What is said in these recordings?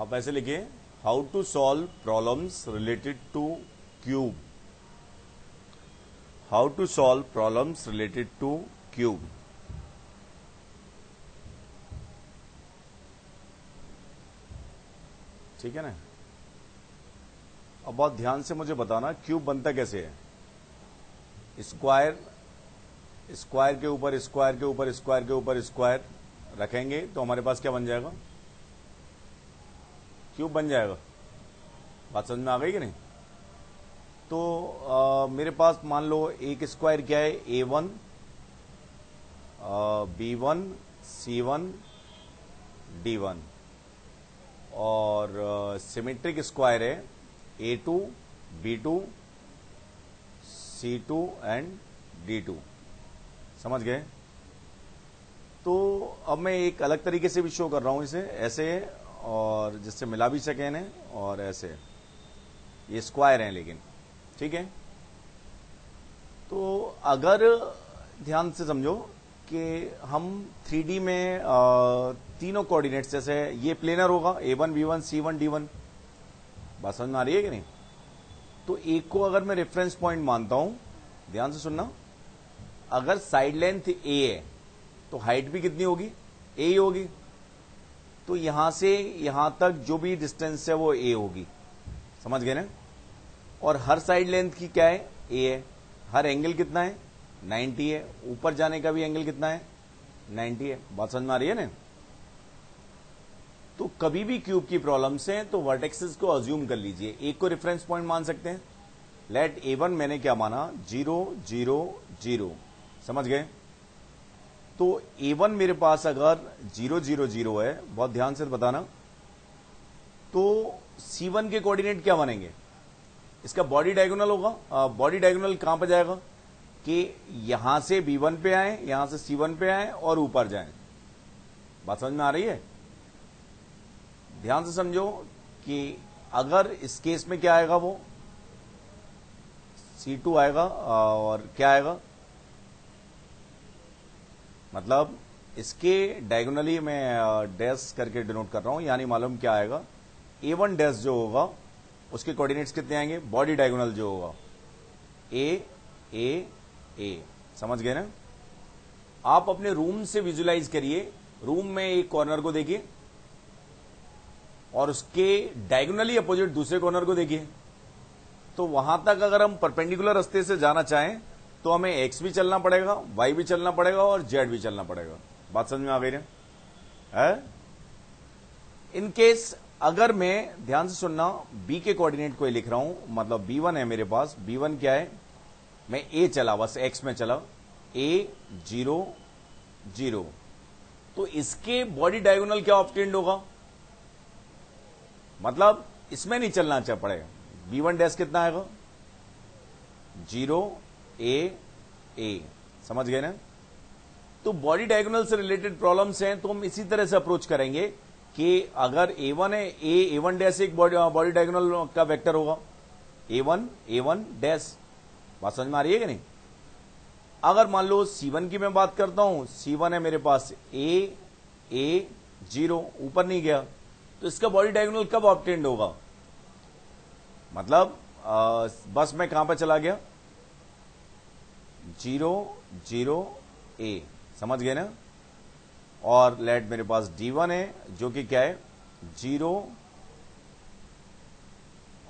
आप ऐसे लिखिए how to solve problems related to cube how to solve problems related to cube ठीक है ना? अब बहुत ध्यान से मुझे बताना क्यूब बनता कैसे है? स्क्वायर स्क्वायर के ऊपर स्क्वायर के ऊपर स्क्वायर के ऊपर स्क्वायर रखेंगे तो हमारे पास क्या बन जाएगा? क्यूब बन जाएगा? बात समझ में आ गई कि नहीं? तो आ, मेरे पास मान लो एक स्क्वायर क्या है? A one B one C one D one और सिमेट्रिक स्क्वायर है A two B two C two and D two समझ गए? तो अब मैं एक अलग तरीके से भी शो कर रहा हूँ इसे। ऐसे और जिससे मिला भी सके इन्हें, और ऐसे। ये स्क्वायर हैं लेकिन, ठीक है? तो अगर ध्यान से समझो कि हम 3D में तीनों कोऑर्डिनेट्स जैसे ये प्लेनर होगा A one B one C one D one बात समझ में आ रही है कि नहीं? तो एक को अगर मैं रेफरेंस पॉइंट मानता हूँ, ध्यान से सुनना, अगर साइड लेंथ ए है तो हाइट भी कितनी होगी? ए ही होगी। तो यहाँ से, यहाँ तक जो भी डिस्टेंस है वो ए होगी। समझ गए ना? और हर साइड लेंथ की क्या है? ए है। हर एंगल कितना है? 90 है। ऊपर जाने का भी एंगल कितना है? 90 है। बात समझ में आ रही है ना? तो कभी भी क्यूब की प्रॉब्लम्स हैं तो वर्टेक्सेस को अज्यूम कर लीजिए। एक को रेफरेंस पॉइंट मान सकते हैं। लेट ए वन मैंने क्या माना? ज़ीरो ज़ीरो ज़ीरो समझ गए? तो ए वन मेरे पास अगर ज़ीरो ज़ीरो ज़ीरो है, बहुत ध्यान से बताना तो सी वन के कोऑर्डिनेट क्या बनेंगे? इसका बॉडी डायगोनल होगा। बॉडी डायगोनल कहाँ पर जाएगा? कि यहाँ से बी वन पे आए, यहाँ से सी वन पे आए और ऊपर जाए। बात समझ में आ रही है? ध्यान से समझो कि अगर इस केस में क्या आएगा वो? सी टू आएगा और क्या आएगा? मतलब इसके डायगोनली मैं डैश करके डिनोट कर रहा हूँ, यानी मालूम क्या आएगा? ए वन डैश जो होगा, उसके कोऑर्डिनेट्स कितने आएँगे? बॉडी डायगोनल जो होगा। ए ए ए समझ गए ना? आप अपने रूम से विजुलाइज करिए। रूम में एक कॉर्नर को देखिए। और उसके डायगोनली अपोजिट दूसरे कॉर्नर को देखिए। तो वहाँ तक अगर हम परपेंडिकुलर रास्ते से जाना चाहें तो हमें एक्स भी चलना पड़ेगा वाई भी चलना पड़ेगा और जेड भी चलना पड़ेगा। बात समझ में आ गई है? इन केस अगर मैं ध्यान से सुनना बी के कोऑर्डिनेट को लिख रहा हूँ मतलब बी वन है मेरे पास बी वन क्या है? मैं ए चला, बस एक्स में चला। ए ज़ीरो ज़ीरो तो इसके बॉडी डायगोनल क्या ऑप्टेंड होगा? मतलब इसमें नहीं चलना चाह पड़ेगा। बी वन कितना आएगा? ज़ीरो ए ए समझ गए ना? तो बॉडी डायगोनल से रिलेटेड प्रॉब्लम्स हैं तो हम इसी तरह से अप्रोच करेंगे कि अगर ए वन है ए ए वन डैश एक बॉडी डायगोनल का वेक्टर होगा। A one A one dash बात समझ में आ रही है कि नहीं? अगर मान लो सी वन की मैं बात करता हूँ सी वन है मेरे पास ए ए ज़ीरो ऊपर नहीं गया तो इसका बॉडी डायगोनल कब ऑप्टेंड होगा? मतलब आ, बस मैं कहाँ पर चला गया? Zero zero, A. समझ गए ना? और लेट मेरे पास डी वन है, जो कि क्या है? ज़ीरो,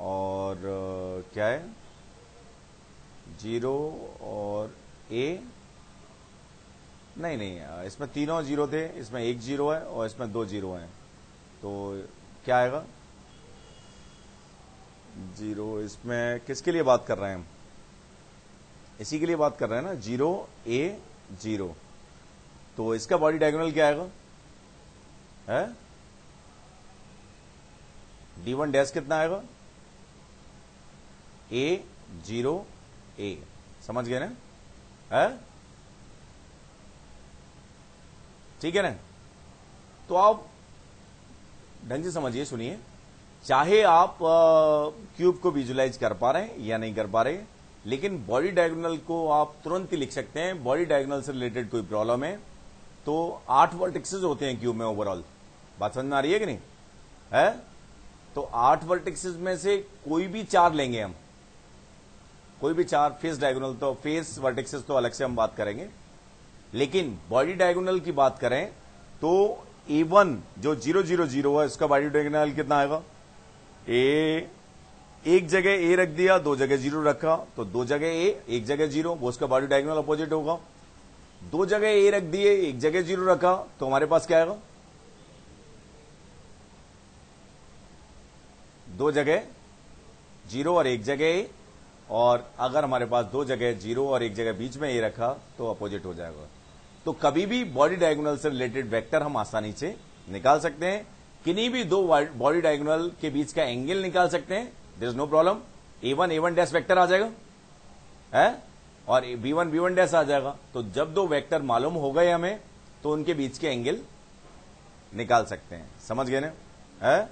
और क्या है? ज़ीरो और ए। नहीं नहीं, इसमें तीनों ज़ीरो थे, इसमें एक ज़ीरो है और इसमें दो ज़ीरो हैं। तो क्या आएगा? ज़ीरो, इसमें किसके लिए बात कर रहे हैं हम? इसी के लिए बात कर रहे हैं ना, ज़ीरो, ए, ज़ीरो। तो इसका बॉडी डायगोनल क्या आएगा? है? डी वन डैश कितना आएगा? ए ज़ीरो ए समझ गए ना? है? ठीक है ना? तो आप ढंग से समझिए, सुनिए। चाहे आप क्यूब को विजुलाइज कर पा रहे हैं या नहीं कर पा रहे लेकिन बॉडी डायगोनल को आप तुरंत ही लिख सकते हैं। बॉडी डायगोनल से रिलेटेड कोई प्रॉब्लम है तो आठ वर्टिक्सेस होते हैं क्यूब में ओवरऑल। बात समझ में आ रही है कि नहीं? है? तो आठ वर्टिक्सेस में से कोई भी चार लेंगे हम। कोई भी चार, फेस डायगोनल तो फेस वर्टिक्सेस तो अलग से हम बात करेंगे। लेकिन बॉडी डायगोनल की बात करें तो ए वन जो ज़ीरो ज़ीरो ज़ीरो है इसका बॉडी डायगोनल कितना आएगा? ए एक जगह ए रख दिया, दो जगह ज़ीरो रखा तो दो जगह ए एक जगह ज़ीरो वो उसका बॉडी डायगोनल अपोजिट होगा। दो जगह ए रख दिए, एक जगह ज़ीरो रखा तो हमारे पास क्या आएगा? दो जगह ज़ीरो और एक जगह ए और अगर हमारे पास दो जगह ज़ीरो और एक जगह बीच में ए रखा तो अपोजिट हो जाएगा। तो कभी भी बॉडी डायगोनल से रिलेटेड वेक्टर हम आसानी से निकाल सकते हैं। किन्हीं भी दो बॉडी डायगोनल के बीच का एंगल निकाल सकते हैं। There is no problem A one A one dash vector आ जाएगा। है? और B one B one dash आ जाएगा। तो जब दो वेक्टर मालूम हो गए हमें तो उनके बीच के एंगल निकाल सकते हैं। समझ गए ना? है?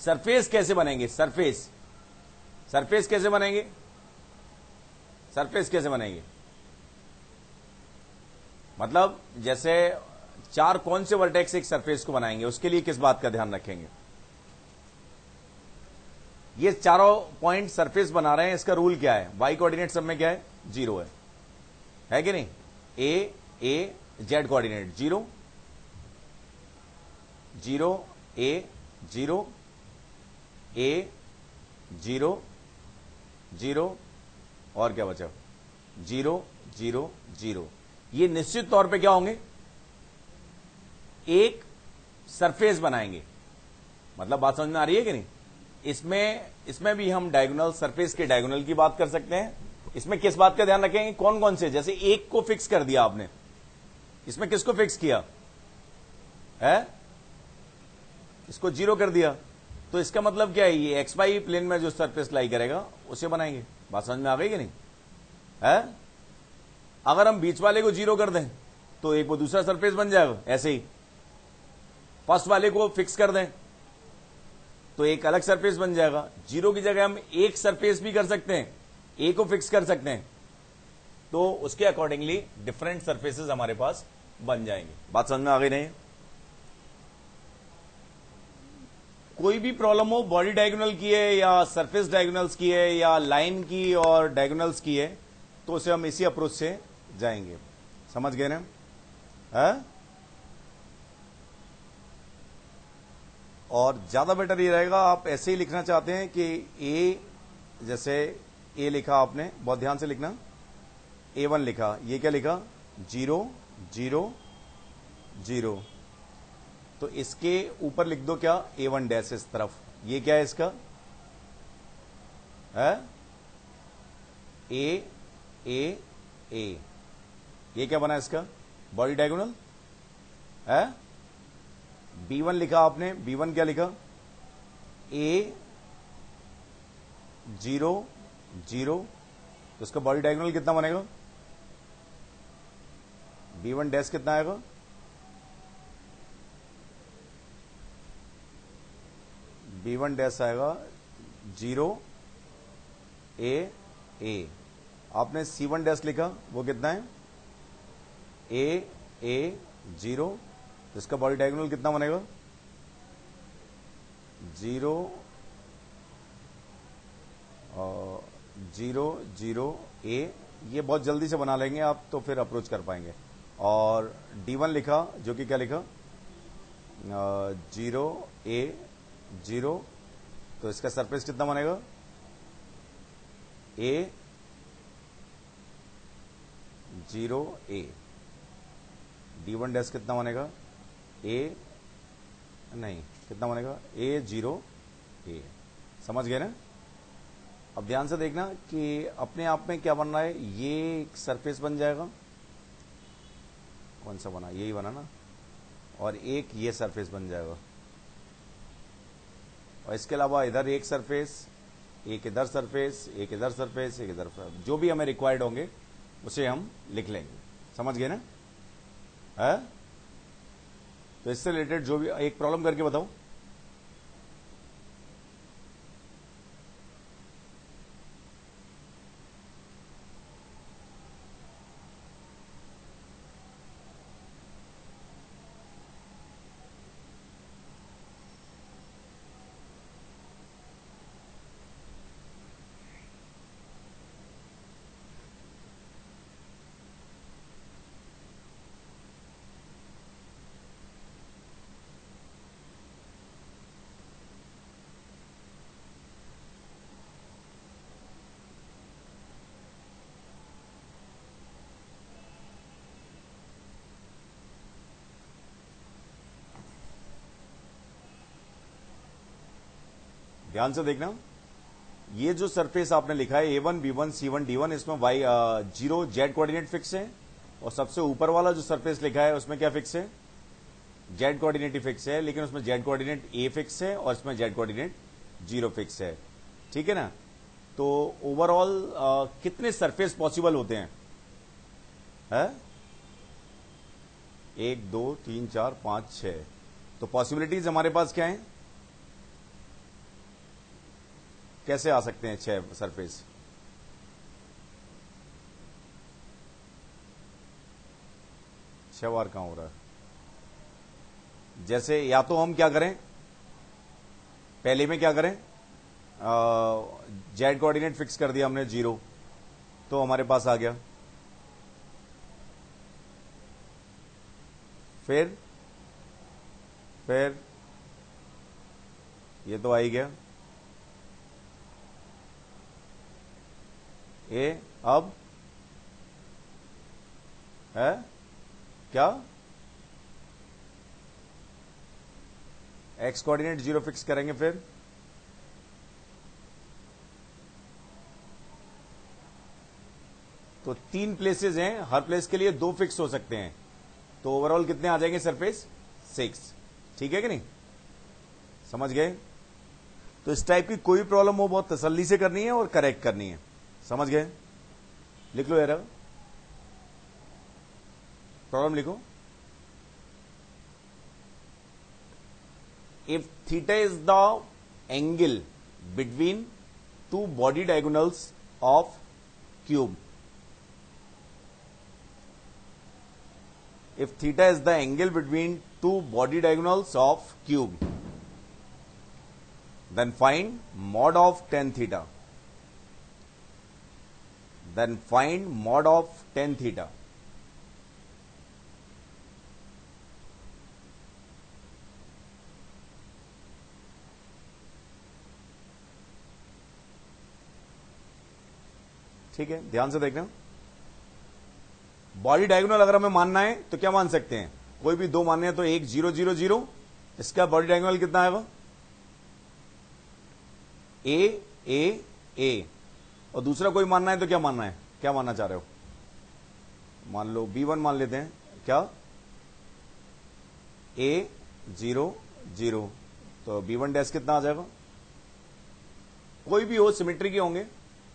सरफेस कैसे बनेंगे? सरफेस सरफेस कैसे बनेंगे? सरफेस कैसे बनेंगे? मतलब जैसे चार कौन से वर्टेक्स एक सरफेस को बनाएँगे, उसके लिए किस बात का ध्यान रखेंगे? ये चारों पॉइंट सरफेस बना रहे हैं, इसका रूल क्या है? वाई कोऑर्डिनेट सब में क्या है? ज़ीरो है। है कि नहीं? A A Z coordinate zero zero A zero A zero zero और क्या बचा? ज़ीरो ज़ीरो ज़ीरो ये निश्चित तौर पे क्या होंगे? एक सरफेस बनाएँगे। मतलब बात समझ में आ रही है कि नहीं? इसमें इसमें भी हम डायगोनल सरफेस के डायगोनल की बात कर सकते हैं। इसमें किस बात का ध्यान रखेंगे? कौन कौन से? जैसे एक को फिक्स कर दिया आपने। इसमें किसको फिक्स किया? है? इसको ज़ीरो कर दिया। तो इसका मतलब क्या है? ये एक्स वाई प्लेन में जो सरफेस लाई करेगा, उसे बनाएँगे। बात समझ में आ गई कि नहीं? है? अगर हम बीच वाले को ज़ीरो कर दें तो एक वो दूसरा सरफेस बन जाएगा, ऐसे ही। फ़र्स्ट वाले को फिक्स कर दें। तो एक अलग सरफेस बन जाएगा। ज़ीरो की जगह हम एक सरफेस भी कर सकते हैं ए को फिक्स कर सकते हैं। तो उसके अकॉर्डिंगली डिफरेंट सरफेसेस हमारे पास बन जाएँगे। बात समझ में आ गई नहीं? कोई भी प्रॉब्लम हो बॉडी डायगोनल की है या सरफेस डायगोनल्स की है या लाइन की और डायगोनल्स की है तो उसे हम इसी अप्रोच से जाएँगे। समझ गए ना? है? और ज़्यादा बेटर ये रहेगा, आप ऐसे ही लिखना चाहते हैं कि ए जैसे ए लिखा आपने, बहुत ध्यान से लिखना। ए वन लिखा, ये क्या लिखा? ज़ीरो ज़ीरो ज़ीरो तो इसके ऊपर लिख दो क्या? ए वन डैश इस तरफ़। ये क्या है इसका? है? ए ए ए ये क्या बना इसका? बॉडी डायगोनल है? बी वन लिखा आपने बी वन क्या लिखा? ए ज़ीरो ज़ीरो तो इसका बॉडी डायगोनल कितना बनेगा? बी वन डैश कितना आएगा? बी वन डैश आएगा ज़ीरो ए ए आपने सी वन डैश लिखा, वो कितना है? ए ए ज़ीरो तो इसका बॉडी डायगोनल कितना बनेगा? ज़ीरो ज़ीरो ज़ीरो ए ये बहुत जल्दी से बना लेंगे आप तो फिर अप्रोच कर पाएँगे। और डी वन लिखा, जो कि क्या लिखा? ज़ीरो ए ज़ीरो तो इसका सरफेस कितना बनेगा? A zero A D one dash कितना बनेगा? ए नहीं, कितना बनेगा? ए ज़ीरो ए समझ गए ना? अब ध्यान से देखना कि अपने आप में क्या बन रहा है? ये एक सरफेस बन जाएगा। कौन सा बना? यही बना ना? और एक ये सरफेस बन जाएगा। और इसके अलावा इधर एक सरफेस एक इधर सरफेस एक इधर सरफेस एक इधर जो भी हमें रिक्वायर्ड होंगे, उसे हम लिख लेंगे। समझ गए ना? है? तो इससे रिलेटेड जो भी एक प्रॉब्लम करके बताओ ध्यान से देखना। ये जो सरफेस आपने लिखा है A one B one C one D one इसमें Y zero Z coordinate fix है। और सबसे ऊपर वाला जो सरफेस लिखा है, उसमें क्या फिक्स है? जेड कोऑर्डिनेट ही फिक्स है, लेकिन उसमें जेड कोऑर्डिनेट ए फिक्स है और इसमें जेड कोऑर्डिनेट ज़ीरो फिक्स है। ठीक है ना? तो ओवरऑल कितने सरफेस पॉसिबल होते हैं? है? एक, दो, तीन, चार, पाँच, छह। तो पॉसिबिलिटीज हमारे पास क्या है? कैसे आ सकते हैं छह सरफेस छह बार कहाँ हो रहा है? जैसे या तो हम क्या करें? पहले में क्या करें? जेड कोऑर्डिनेट फिक्स कर दिया हमने ज़ीरो तो हमारे पास आ गया। फिर फिर, ये तो आ ही गया। ए अब, है? क्या? एक्स कोऑर्डिनेट ज़ीरो फिक्स करेंगे फिर। तो तीन प्लेसेस हैं, हर प्लेस के लिए दो फिक्स हो सकते हैं। तो ओवरऑल कितने आ जाएँगे सरफेस सिक्स ठीक है कि नहीं? समझ गए? तो इस टाइप की कोई प्रॉब्लम हो, बहुत तसल्ली से करनी है और करेक्ट करनी है। समझ गए? लिख लो एरर। प्रॉब्लम लिखो। If theta is the angle between two body diagonals of cube if theta is the angle between two body diagonals of cube then find mod of tan theta then find mod of tan theta. ठीक है, ध्यान से देखना। Body diagonal अगर हमें मानना है तो क्या मान सकते हैं? कोई भी दो मानने हैं तो एक ज़ीरो ज़ीरो ज़ीरो। इसका बॉडी डायगोनल कितना आएगा ए ए ए और दूसरा कोई मानना है तो क्या मानना है? क्या मानना चाह रहे हो? मान लो बी वन मान लेते हैं। क्या? ए ज़ीरो ज़ीरो तो बी वन डैश कितना आ जाएगा? कोई भी हो सिमेट्री के होंगे।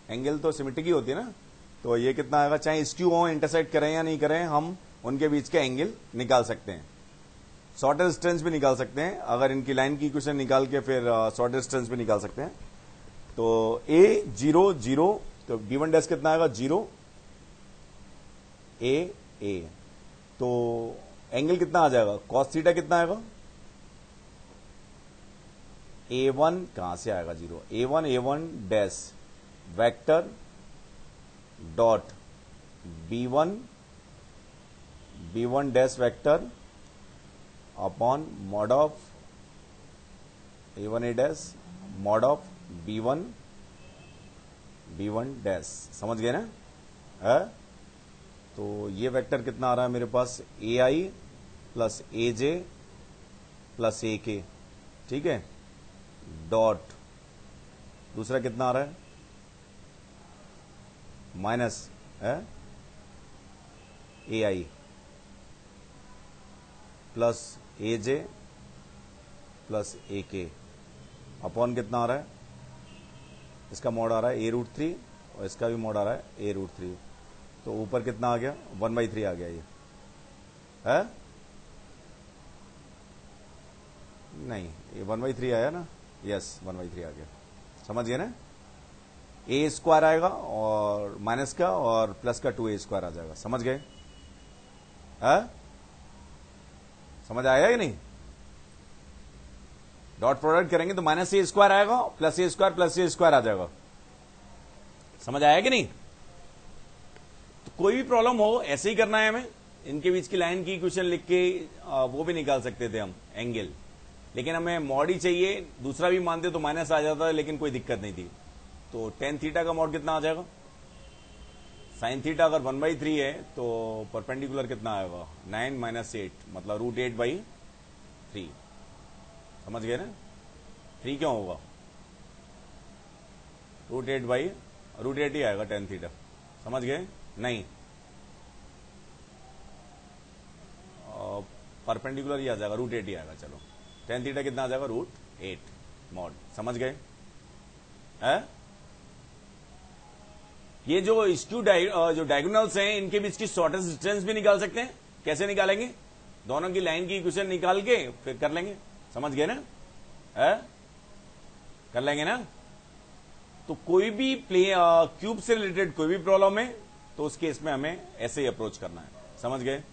एंगल तो सिमेट्रिक ही होती है ना। तो ये कितना आएगा? चाहे स्क्यू हो इंटरसेक्ट करें या नहीं करें, हम उनके बीच के एंगल निकाल सकते हैं। शॉर्ट डिस्टेंस भी निकाल सकते हैं। अगर इनकी लाइन की क्वेश्चन निकाल के फिर शॉर्ट डिस्टेंस भी निकाल सकते हैं। तो ए ज़ीरो ज़ीरो तो बी वन डैश कितना आएगा? ज़ीरो। ए ए तो एंगल कितना आ जाएगा? कॉस थीटा कितना आएगा? ए वन कहाँ से आएगा zero? A one A one dash vector dot B one B one dash vector upon mod of A one A dash mod of B one B one dash समझ गए ना? है? तो ये वेक्टर कितना आ रहा है मेरे पास? ए आई प्लस ए जे प्लस ए के ठीक है? डॉट दूसरा कितना आ रहा है? माइनस है? ए आई प्लस ए जे प्लस ए के अपॉन कितना आ रहा है? इसका मोड आ रहा है ए रूट थ्री और इसका भी मोड आ रहा है ए रूट थ्री। तो ऊपर कितना आ गया? वन बाई थ्री आ गया ये। है? नहीं, ये वन बाई थ्री आया ना? यस वन बाई थ्री आ गया। समझिए ना? ए स्क्वायर आएगा और माइनस का और प्लस का टू ए स्क्वायर आ जाएगा। समझ गए? समझ आया कि नहीं? डॉट प्रोडक्ट करेंगे तो माइनस ए स्क्वायर आएगा plus A square plus A square आ जाएगा। समझ आया कि नहीं? तो कोई भी प्रॉब्लम हो, ऐसे ही करना है हमें। इनके बीच की लाइन की इक्वेशन लिख के वो भी निकाल सकते थे हम एंगल लेकिन हमें मॉड ही चाहिए, दूसरा भी मानते तो माइनस आ जाता, लेकिन कोई दिक्कत नहीं थी। तो टेन थीटा का मॉड कितना आ जाएगा? साइन थीटा अगर वन बाई थ्री है तो परपेंडिकुलर कितना आएगा? नाइन माइनस एट मतलब रूट एट बाई थ्री समझ गए ना? थ्री क्यों होगा? Root eight by root eight ही आएगा टेन थीटा समझ गए? नहीं. परपेंडिकुलर ही आ जाएगा रूट एट ही आएगा, चलो. टेन थीटा कितना आ जाएगा? रूट एट मॉड समझ गए? है? ये जो स्क्यू जो डायगोनल्स हैं, इनके बीच की शॉर्टेस्ट डिस्टेंस भी निकाल सकते हैं? कैसे निकालेंगे? दोनों की लाइन की इक्वेशन निकाल के फिर कर लेंगे? समझ गए ना? है? कर लेंगे ना? तो कोई भी प्ले क्यूब से रिलेटेड कोई भी प्रॉब्लम है तो उस केस में हमें ऐसे ही अप्रोच करना है। समझ गए?